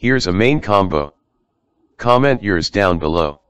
Here's a main combo. Comment yours down below.